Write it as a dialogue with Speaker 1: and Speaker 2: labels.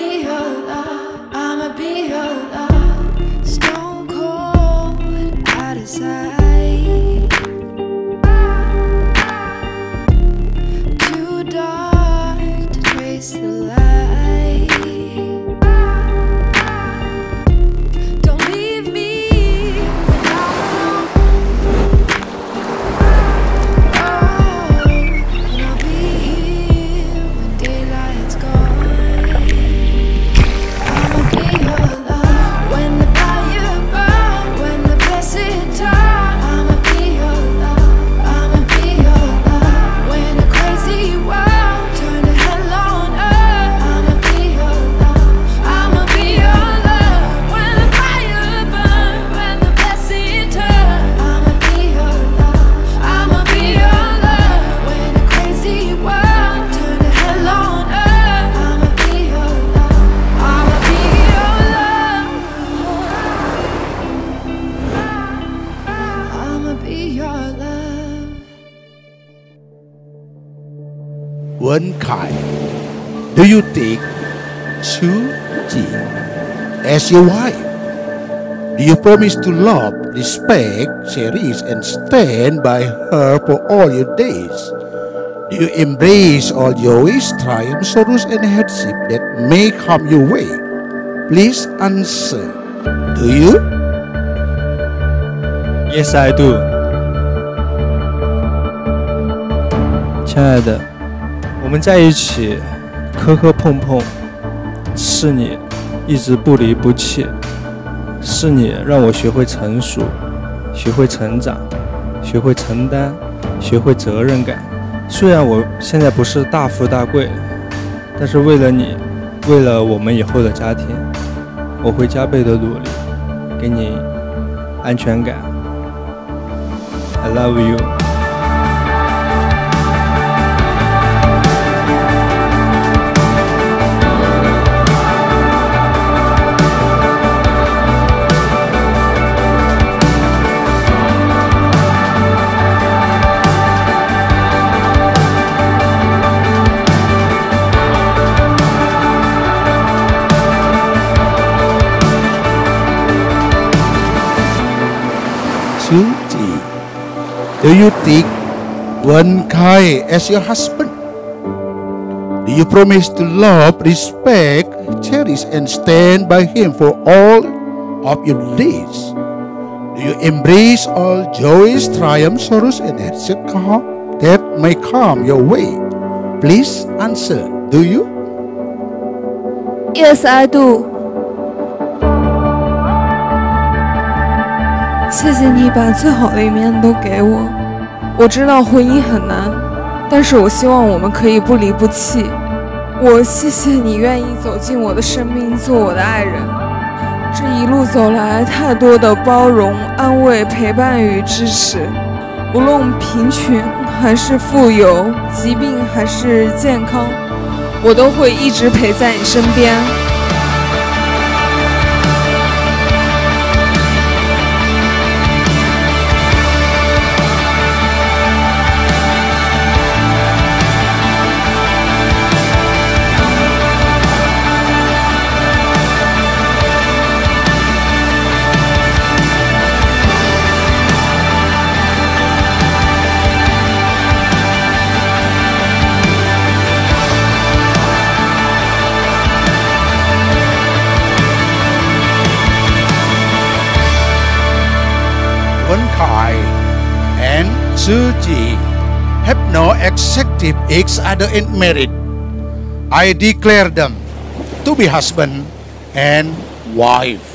Speaker 1: be your love. I'ma be your
Speaker 2: Wenkai, Do you take Chu Ji as your wife? Do you promise to love, respect, cherish, and stand by her for all your days? Do you embrace all joys, triumphs, sorrows, and hardship that may come your way? Please answer. Do you?
Speaker 3: Yes, I do. 亲爱的。我们在一起磕磕碰碰，是你一直不离不弃，是你让我学会成熟，学会成长，学会承担，学会责任感。虽然我现在不是大富大贵，但是为了你，为了我们以后的家庭，我会加倍的努力，给你安全感。I love you。
Speaker 2: Ji. Do you take Wenkai as your husband? Do you promise to love, respect, cherish, and stand by him for all of your days? Do you embrace all joys, triumphs, sorrows, and hardship that may come your way? Please answer. Do you?
Speaker 4: Yes, I do。谢谢你把最好的一面都给我。我知道婚姻很难，但是我希望我们可以不离不弃。我谢谢你愿意走进我的生命，做我的爱人。这一路走来，太多的包容、安慰、陪伴与支持，无论贫穷还是富有，疾病还是健康，我都会一直陪在你身边。
Speaker 2: And Chu Ji have no accepted each other in marriage. I declare them to be husband and wife.